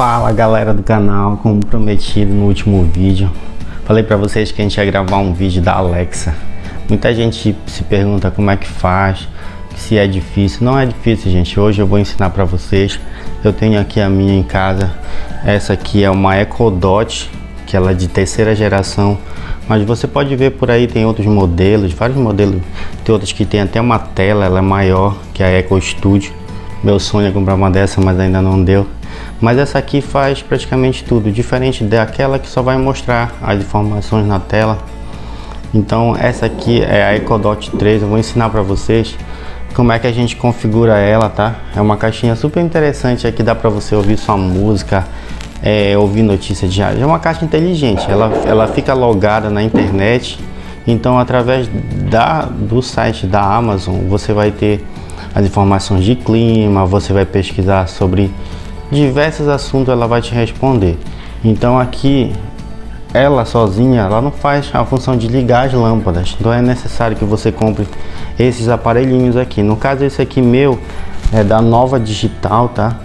Fala galera do canal, como prometido no último vídeo. Falei pra vocês que a gente ia gravar um vídeo da Alexa. Muita gente se pergunta como é que faz, se é difícil. Não é difícil gente, hoje eu vou ensinar pra vocês Eu tenho aqui a minha em casa. Essa aqui é uma Echo Dot, que ela é de terceira geração. Mas você pode ver por aí, tem outros modelos, vários modelos. Tem outros que tem até uma tela, ela é maior que a Echo Studio. Meu sonho é comprar uma dessa, mas ainda não deu. Mas essa aqui faz praticamente tudo, diferente daquela que só vai mostrar as informações na tela. Então essa aqui é a EcoDot 3, eu vou ensinar para vocês como é que a gente configura ela, tá? É uma caixinha super interessante aqui, dá para você ouvir sua música, é, ouvir notícias diárias. É uma caixa inteligente, ela, ela fica logada na internet, então através da, do site da Amazon você vai ter as informações de clima, você vai pesquisar sobre diversos assuntos ela vai te responder. Então aqui ela sozinha, ela não faz a função de ligar as lâmpadas. Então é necessário que você compre esses aparelhinhos aqui. No caso esse aqui meu é da Nova Digital, tá?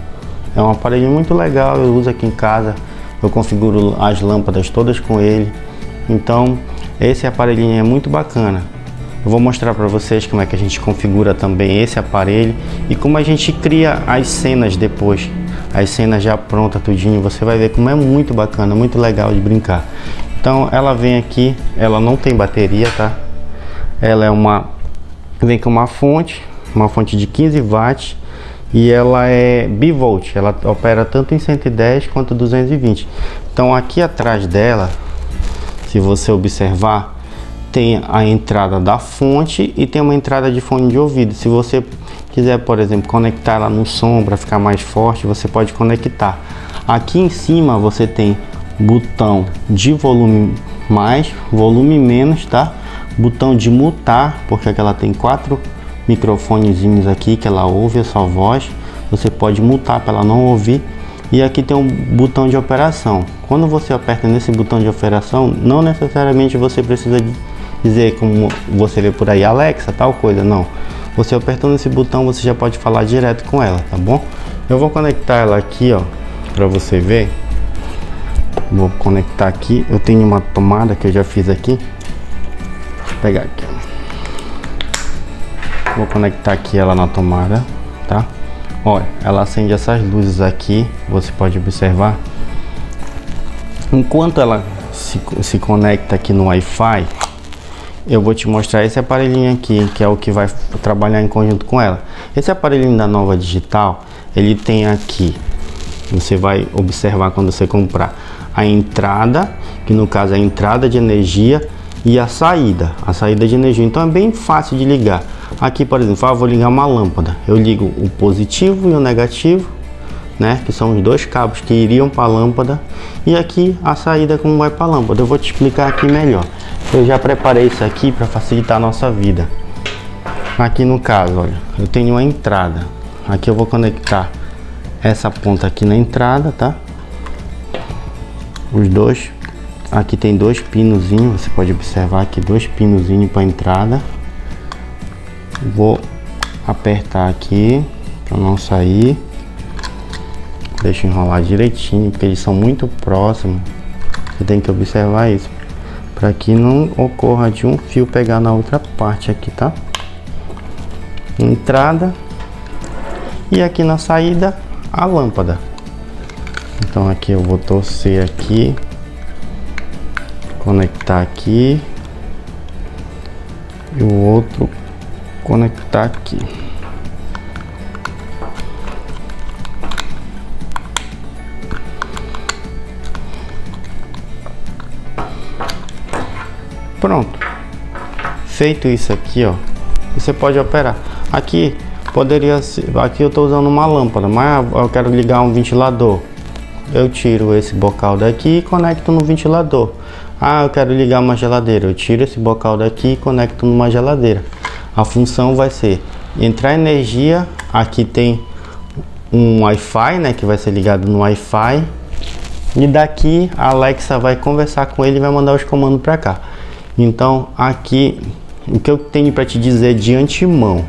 É um aparelho muito legal, eu uso aqui em casa. Eu configuro as lâmpadas todas com ele. Então esse aparelhinho é muito bacana. Eu vou mostrar para vocês como é que a gente configura também esse aparelho e como a gente cria as cenas depois as cenas já pronta tudinho, você vai ver como é muito bacana, muito legal de brincar. Então ela vem aqui, ela não tem bateria, tá? Ela é uma vem com uma fonte, uma fonte de 15 watts e ela é bivolt, ela opera tanto em 110 quanto 220. Então aqui atrás dela, se você observar, tem a entrada da fonte e tem uma entrada de fone de ouvido. Se você quiser, por exemplo, conectar ela no som para ficar mais forte, você pode conectar. Aqui em cima você tem botão de volume mais, volume menos, tá? Botão de mutar, porque ela tem quatro microfonezinhos aqui que ela ouve a sua voz. Você pode mutar para ela não ouvir. E aqui tem um botão de operação. Quando você aperta nesse botão de operação, não necessariamente você precisa dizer como você vê por aí, Alexa, tal coisa, não você apertando esse botão, você já pode falar direto com ela, tá bom? Eu vou conectar ela aqui, ó, para você ver. Vou conectar aqui. Eu tenho uma tomada que eu já fiz aqui. Vou pegar aqui. Vou conectar aqui ela na tomada, tá? Olha, ela acende essas luzes aqui, você pode observar. Enquanto ela se, se conecta aqui no Wi-Fi, eu vou te mostrar esse aparelhinho aqui, que é o que vai trabalhar em conjunto com ela. Esse aparelhinho da Nova Digital, ele tem aqui, você vai observar quando você comprar, a entrada, que no caso é a entrada de energia, e a saída, a saída de energia. Então é bem fácil de ligar. Aqui, por exemplo, ah, vou ligar uma lâmpada. Eu ligo o positivo e o negativo, né? Que são os dois cabos que iriam para a lâmpada. E aqui a saída como vai para a lâmpada. Eu vou te explicar aqui melhor. Eu já preparei isso aqui para facilitar a nossa vida. Aqui no caso, olha, eu tenho uma entrada. Aqui eu vou conectar essa ponta aqui na entrada, tá? Os dois. Aqui tem dois pinozinhos, você pode observar aqui dois pinozinhos para entrada. Vou apertar aqui para não sair. Deixa enrolar direitinho, porque eles são muito próximos. Você tem que observar isso para que não ocorra de um fio pegar na outra parte aqui, tá? Entrada e aqui na saída a lâmpada. Então aqui eu vou torcer aqui, conectar aqui e o outro conectar aqui. Pronto. Feito isso aqui, ó, você pode operar. Aqui poderia ser, aqui eu estou usando uma lâmpada, mas eu quero ligar um ventilador. Eu tiro esse bocal daqui e conecto no ventilador. Ah, eu quero ligar uma geladeira. Eu tiro esse bocal daqui e conecto numa geladeira. A função vai ser entrar energia. Aqui tem um Wi-Fi, né, que vai ser ligado no Wi-Fi. E daqui a Alexa vai conversar com ele e vai mandar os comandos para cá. Então aqui o que eu tenho para te dizer de antemão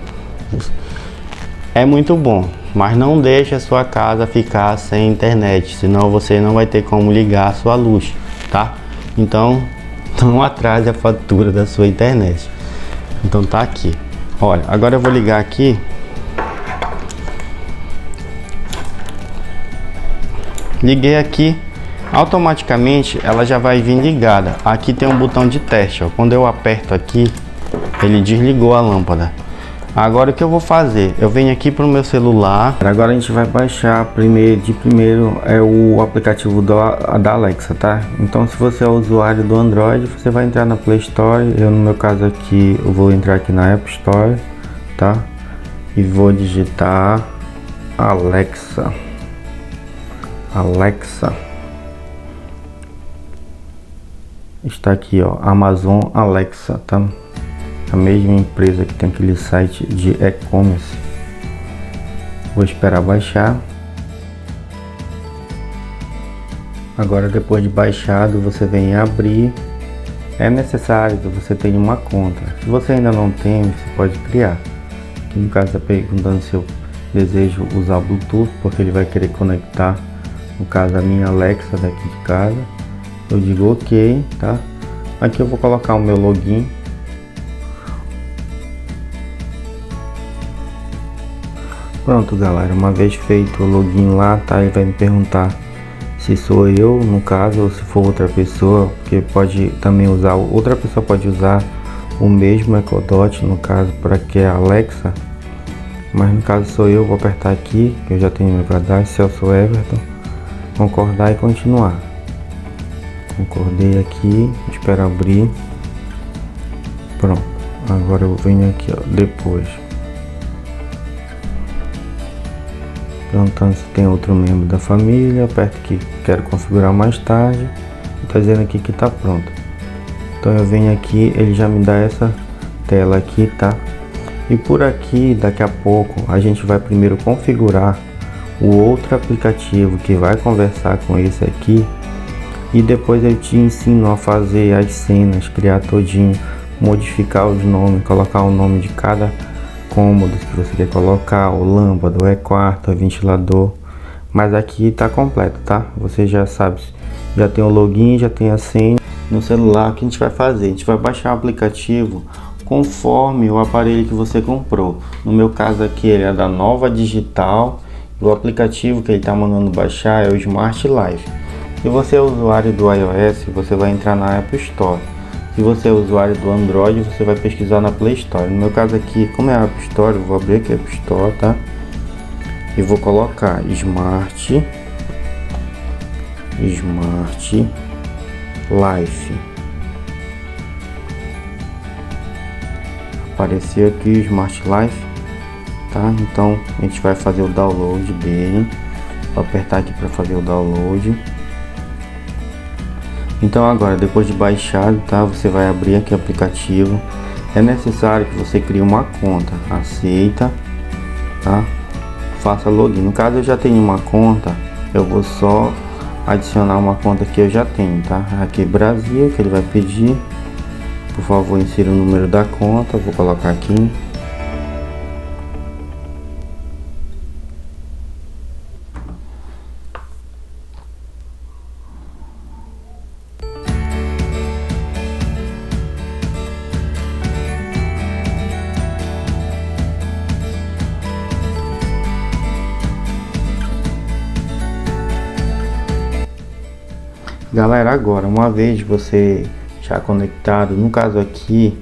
é muito bom, mas não deixe a sua casa ficar sem internet, senão você não vai ter como ligar a sua luz, tá? Então não atrase a fatura da sua internet. Então tá aqui. Olha, agora eu vou ligar aqui. Liguei aqui, automaticamente ela já vai vir ligada. Aqui tem um botão de teste, ó. Quando eu aperto aqui, ele desligou a lâmpada. Agora o que eu vou fazer? Eu venho aqui para o meu celular. Agora a gente vai baixar primeiro, de primeiro é o aplicativo do, da Alexa, tá? Então se você é usuário do Android, você vai entrar na Play Store. Eu no meu caso aqui, eu vou entrar aqui na App Store, tá? E vou digitar Alexa. Alexa. Está aqui, ó, Amazon Alexa, tá? a mesma empresa que tem aquele site de e-commerce. Vou esperar baixar. Agora depois de baixado você vem abrir. É necessário que você tenha uma conta. Se você ainda não tem, você pode criar. Aqui no caso está perguntando se eu desejo usar Bluetooth, porque ele vai querer conectar, no caso a minha Alexa daqui de casa. Eu digo ok, tá? Aqui eu vou colocar o meu login Pronto galera, uma vez feito o login lá, tá? Ele vai me perguntar se sou eu, no caso, ou se for outra pessoa, porque pode também usar, outra pessoa pode usar o mesmo Ecodot, no caso, para que é Alexa, mas no caso sou eu, vou apertar aqui, que eu já tenho meu cadastro, Celso Everton, concordar e continuar. Concordei aqui, espero abrir. Pronto, agora eu venho aqui, ó, depois. perguntando se tem outro membro da família, aperto aqui, quero configurar mais tarde, está dizendo aqui que está pronto. Então eu venho aqui, ele já me dá essa tela aqui, tá? E por aqui, daqui a pouco, a gente vai primeiro configurar o outro aplicativo que vai conversar com esse aqui e depois eu te ensino a fazer as cenas, criar todinho, modificar os nomes, colocar o nome de cada cômodos que você quer colocar, o lâmpada, o E4, o ventilador. Mas aqui está completo, tá? Você já sabe, já tem o login, já tem a senha. No celular, o que a gente vai fazer? A gente vai baixar o aplicativo conforme o aparelho que você comprou. No meu caso aqui, ele é da Nova Digital. O aplicativo que ele está mandando baixar é o Smart Life. Se você é usuário do iOS, você vai entrar na App Store. Se você é usuário do Android, você vai pesquisar na Play Store. No meu caso aqui, como é a App Store, eu vou abrir aqui a App Store, tá? E vou colocar Smart Smart Life. Apareceu aqui Smart Life, tá? Então a gente vai fazer o download dele. Vou apertar aqui para fazer o download. Então agora, depois de baixado, tá? Você vai abrir aqui o aplicativo. É necessário que você crie uma conta. Aceita, tá? Faça login. No caso, eu já tenho uma conta. Eu vou só adicionar uma conta que eu já tenho, tá? Aqui Brasil, que ele vai pedir. Por favor, insira o número da conta. Vou colocar aqui. Galera, agora, uma vez você já conectado, no caso aqui,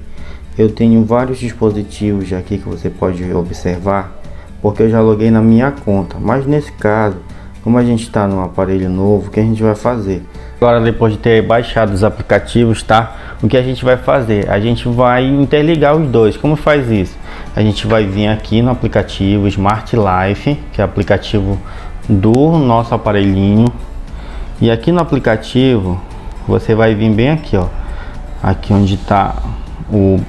eu tenho vários dispositivos aqui que você pode observar, porque eu já loguei na minha conta. Mas nesse caso, como a gente está no aparelho novo, o que a gente vai fazer? Agora, depois de ter baixado os aplicativos, tá? O que a gente vai fazer? A gente vai interligar os dois. Como faz isso? A gente vai vir aqui no aplicativo Smart Life, que é o aplicativo do nosso aparelhinho e aqui no aplicativo, você vai vir bem aqui, ó. Aqui onde está o,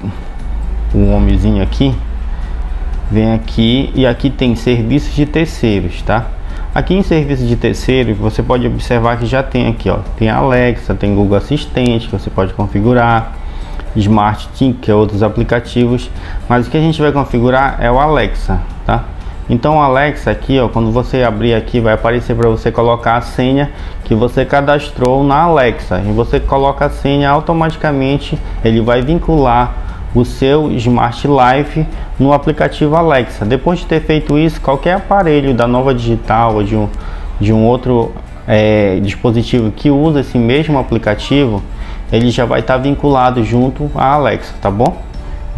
o homenzinho aqui. Vem aqui e aqui tem serviços de terceiros, tá? Aqui em serviço de terceiro, você pode observar que já tem aqui, ó, tem Alexa, tem Google Assistente que você pode configurar, Smart Team, que é outros aplicativos, mas o que a gente vai configurar é o Alexa, tá? Então Alexa aqui, ó, quando você abrir aqui, vai aparecer para você colocar a senha que você cadastrou na Alexa e você coloca a senha automaticamente, ele vai vincular o seu Smart Life no aplicativo Alexa. Depois de ter feito isso, qualquer aparelho da Nova Digital ou de um, de um outro é, dispositivo que usa esse mesmo aplicativo, ele já vai estar tá vinculado junto à Alexa, tá bom?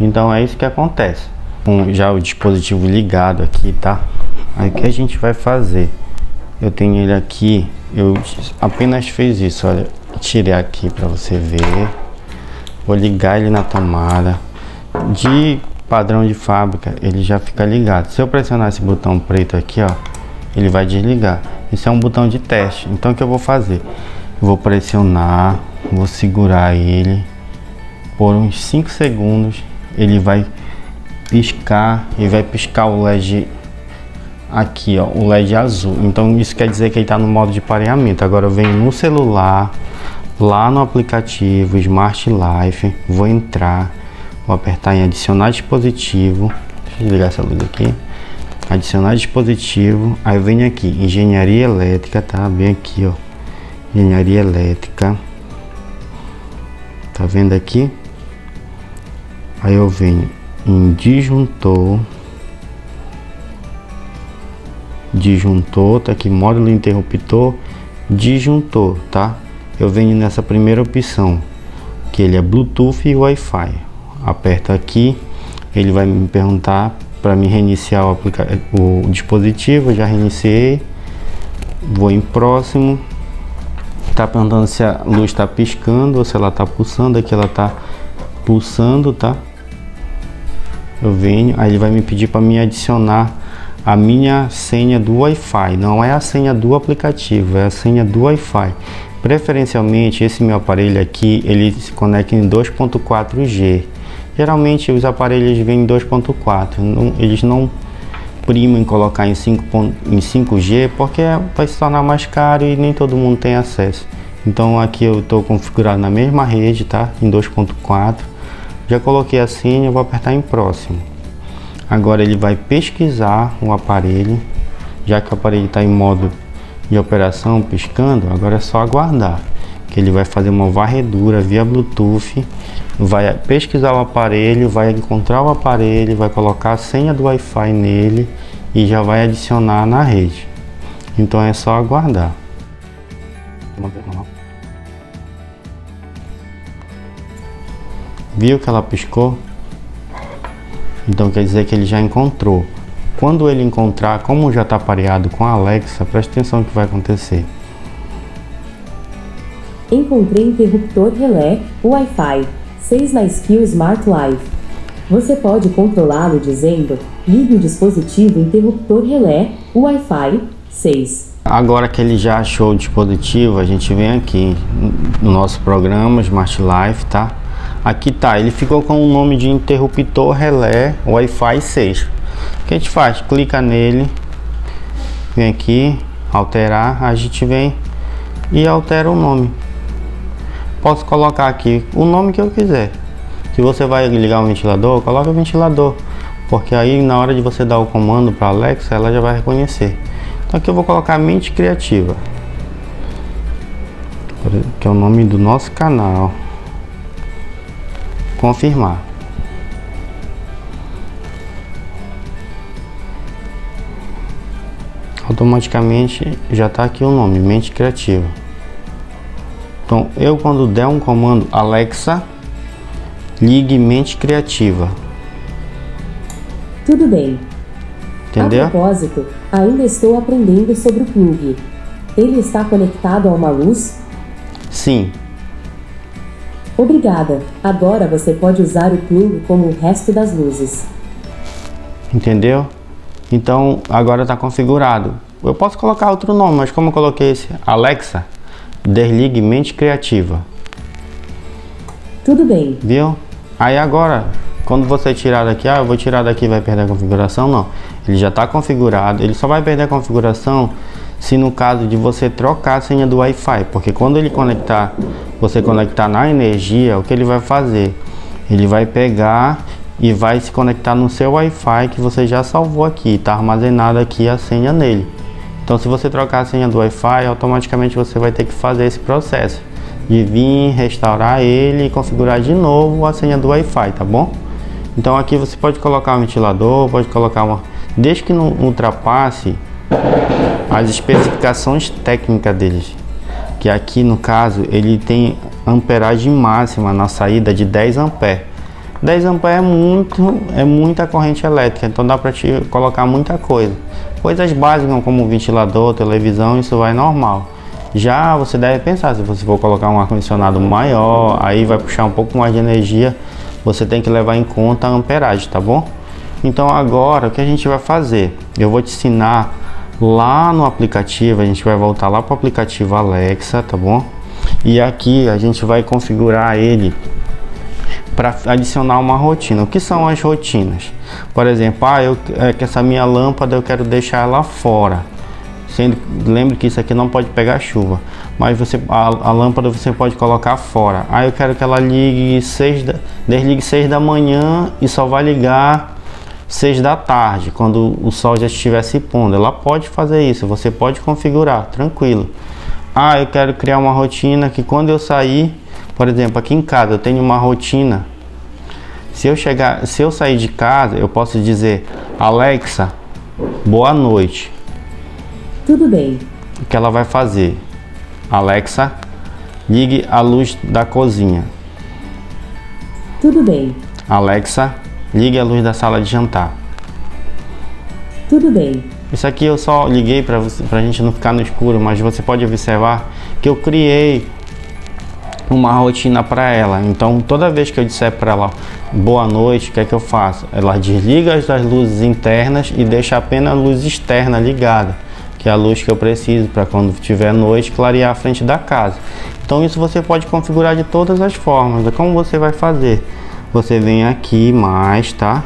Então é isso que acontece. Com já o dispositivo ligado aqui, tá? Aí o que a gente vai fazer? Eu tenho ele aqui, eu apenas fiz isso, olha, tirei aqui para você ver. Vou ligar ele na tomada. De padrão de fábrica, ele já fica ligado. Se eu pressionar esse botão preto aqui, ó, ele vai desligar. Isso é um botão de teste. Então o que eu vou fazer? Eu vou pressionar, vou segurar ele por uns 5 segundos. Ele vai piscar e vai piscar o LED aqui, ó, o LED azul. Então isso quer dizer que ele está no modo de pareamento. Agora eu venho no celular, lá no aplicativo Smart Life, vou entrar Vou apertar em adicionar dispositivo. Deixa eu desligar essa luz aqui. Adicionar dispositivo. Aí venho aqui, engenharia elétrica, tá? Bem aqui, ó. Engenharia elétrica. Tá vendo aqui? Aí eu venho em disjuntor. Disjuntor, tá aqui módulo interruptor, disjuntor, tá? Eu venho nessa primeira opção, que ele é Bluetooth e Wi-Fi aperto aqui, ele vai me perguntar para me reiniciar o, o dispositivo, já reiniciei, vou em próximo, está perguntando se a luz está piscando ou se ela está pulsando, aqui ela está pulsando, tá? Eu venho, aí ele vai me pedir para me adicionar a minha senha do Wi-Fi, não é a senha do aplicativo, é a senha do Wi-Fi. Preferencialmente esse meu aparelho aqui, ele se conecta em 2.4G. Geralmente os aparelhos vêm em 2.4, eles não primam em colocar em, 5, em 5G porque vai se tornar mais caro e nem todo mundo tem acesso. Então aqui eu estou configurado na mesma rede, tá? Em 2.4. Já coloquei a senha, vou apertar em próximo. Agora ele vai pesquisar o aparelho, já que o aparelho está em modo de operação piscando, agora é só aguardar que ele vai fazer uma varredura via Bluetooth vai pesquisar o aparelho, vai encontrar o aparelho, vai colocar a senha do Wi-Fi nele e já vai adicionar na rede. Então é só aguardar. Viu que ela piscou? Então quer dizer que ele já encontrou. Quando ele encontrar, como já está pareado com a Alexa, preste atenção no que vai acontecer. Encontrei interruptor relé Wi-Fi 6 na Skill Smart Life. Você pode controlá-lo dizendo: ligue o dispositivo interruptor relé Wi-Fi 6. Agora que ele já achou o dispositivo, a gente vem aqui no nosso programa Smart Life, tá? Aqui tá, ele ficou com o nome de interruptor relé Wi-Fi 6. O que a gente faz? Clica nele, vem aqui, alterar, a gente vem e altera o nome posso colocar aqui o nome que eu quiser. Se você vai ligar o ventilador, coloca o ventilador, porque aí na hora de você dar o comando para Alexa, ela já vai reconhecer. Então aqui eu vou colocar mente criativa, que é o nome do nosso canal. Confirmar. Automaticamente já está aqui o nome, mente criativa. Então, eu quando der um comando Alexa, ligue mente criativa. Tudo bem. Entendeu? A propósito, ainda estou aprendendo sobre o plug. Ele está conectado a uma luz? Sim. Obrigada. Agora você pode usar o plug como o resto das luzes. Entendeu? Então agora está configurado. Eu posso colocar outro nome, mas como eu coloquei esse Alexa, Desligue mente criativa. Tudo bem. Viu? Aí agora, quando você tirar daqui, ah, eu vou tirar daqui vai perder a configuração, não. Ele já está configurado, ele só vai perder a configuração se no caso de você trocar a senha do Wi-Fi, porque quando ele conectar, você conectar na energia, o que ele vai fazer? Ele vai pegar e vai se conectar no seu Wi-Fi que você já salvou aqui, está armazenado aqui a senha nele. Então, se você trocar a senha do Wi-Fi, automaticamente você vai ter que fazer esse processo de vir restaurar ele e configurar de novo a senha do Wi-Fi, tá bom? Então aqui você pode colocar um ventilador, pode colocar uma, desde que não ultrapasse as especificações técnicas deles, que aqui no caso ele tem amperagem máxima na saída de 10 ampere. 10 ampere é muito, é muita corrente elétrica, então dá para te colocar muita coisa. Coisas básicas como ventilador, televisão, isso vai normal. Já você deve pensar, se você for colocar um ar-condicionado maior, aí vai puxar um pouco mais de energia, você tem que levar em conta a amperagem, tá bom? Então agora o que a gente vai fazer? Eu vou te ensinar lá no aplicativo, a gente vai voltar lá para o aplicativo Alexa, tá bom? E aqui a gente vai configurar ele para adicionar uma rotina. O que são as rotinas? Por exemplo, ah, eu, é que essa minha lâmpada eu quero deixar ela fora. Sendo, lembre que isso aqui não pode pegar chuva, mas você a, a lâmpada você pode colocar fora. Ah, eu quero que ela ligue seis da, desligue 6 da manhã e só vai ligar 6 da tarde, quando o sol já estiver se pondo. Ela pode fazer isso, você pode configurar, tranquilo. Ah, eu quero criar uma rotina que quando eu sair, por exemplo, aqui em casa eu tenho uma rotina. Se eu chegar, se eu sair de casa, eu posso dizer: "Alexa, boa noite". Tudo bem. O que ela vai fazer? Alexa, ligue a luz da cozinha. Tudo bem. Alexa, ligue a luz da sala de jantar. Tudo bem. Isso aqui eu só liguei para a gente não ficar no escuro, mas você pode observar que eu criei uma rotina para ela. Então, toda vez que eu disser para ela boa noite, o que é que eu faço? Ela desliga as luzes internas e deixa apenas a luz externa ligada que é a luz que eu preciso para quando tiver noite clarear a frente da casa. Então isso você pode configurar de todas as formas. Como você vai fazer? Você vem aqui mais, tá?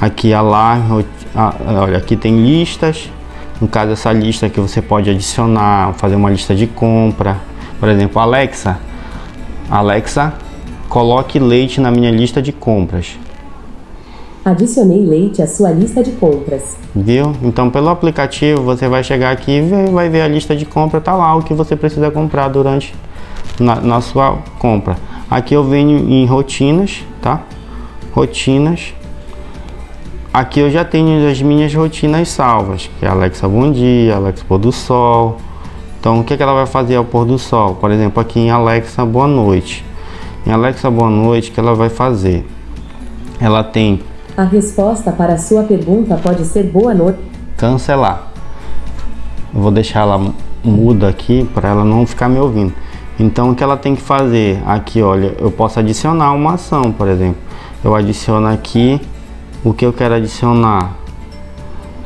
Aqui alarme, olha, aqui tem listas. No caso essa lista que você pode adicionar, fazer uma lista de compra. Por exemplo, Alexa, Alexa, coloque leite na minha lista de compras. Adicionei leite à sua lista de compras. Viu? Então pelo aplicativo você vai chegar aqui e vai ver a lista de compra, tá lá o que você precisa comprar durante na, na sua compra. Aqui eu venho em rotinas, tá? Rotinas. Aqui eu já tenho as minhas rotinas salvas, que é Alexa Bom Dia, Alexa Pôr do Sol. Então o que, que ela vai fazer ao pôr do sol? Por exemplo, aqui em Alexa Boa Noite. Em Alexa Boa Noite, o que ela vai fazer? Ela tem a resposta para a sua pergunta pode ser boa noite. Cancelar. Eu vou deixar ela muda aqui para ela não ficar me ouvindo. Então o que ela tem que fazer? Aqui, olha, eu posso adicionar uma ação, por exemplo. Eu adiciono aqui o que eu quero adicionar.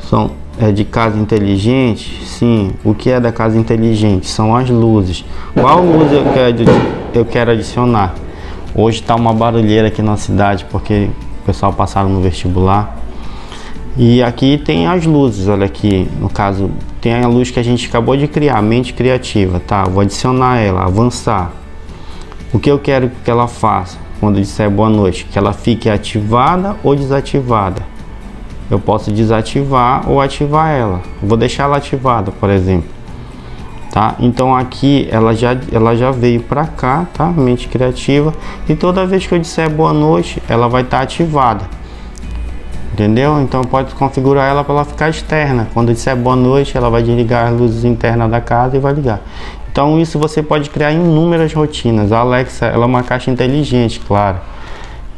São é de casa inteligente? Sim. O que é da casa inteligente? São as luzes. Qual luz eu quero, eu quero adicionar? Hoje está uma barulheira aqui na cidade porque pessoal passaram no vestibular. E aqui tem as luzes, olha aqui, no caso, tem a luz que a gente acabou de criar, mente criativa, tá? Vou adicionar ela, avançar. O que eu quero que ela faça quando disser boa noite? Que ela fique ativada ou desativada. Eu posso desativar ou ativar ela. Vou deixar ela ativada, por exemplo tá? Então aqui ela já, ela já veio para cá, tá? Mente criativa. E toda vez que eu disser boa noite, ela vai estar tá ativada. Entendeu? Então pode configurar ela para ela ficar externa. Quando disser boa noite, ela vai desligar as luzes internas da casa e vai ligar. Então isso você pode criar inúmeras rotinas. A Alexa, ela é uma caixa inteligente, claro.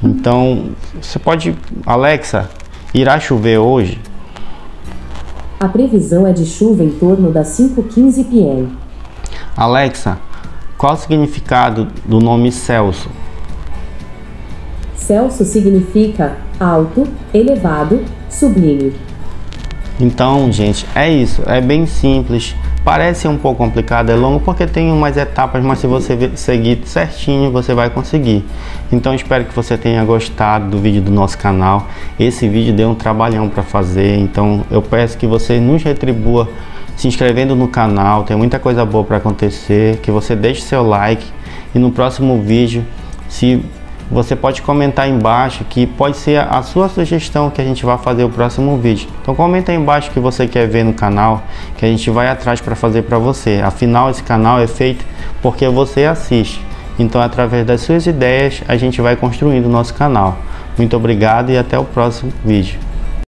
Então, você pode, Alexa, irá chover hoje? A previsão é de chuva em torno das 5h15 pm. Alexa, qual o significado do nome Celso? Celso significa alto, elevado, sublime. Então, gente, é isso. É bem simples. Parece um pouco complicado, é longo porque tem umas etapas, mas se você seguir certinho, você vai conseguir. Então espero que você tenha gostado do vídeo do nosso canal. Esse vídeo deu um trabalhão para fazer, então eu peço que você nos retribua se inscrevendo no canal, tem muita coisa boa para acontecer, que você deixe seu like e no próximo vídeo, se você pode comentar embaixo que pode ser a sua sugestão que a gente vai fazer o próximo vídeo. Então comenta aí embaixo que você quer ver no canal, que a gente vai atrás para fazer para você. Afinal, esse canal é feito porque você assiste. Então, através das suas ideias, a gente vai construindo o nosso canal. Muito obrigado e até o próximo vídeo.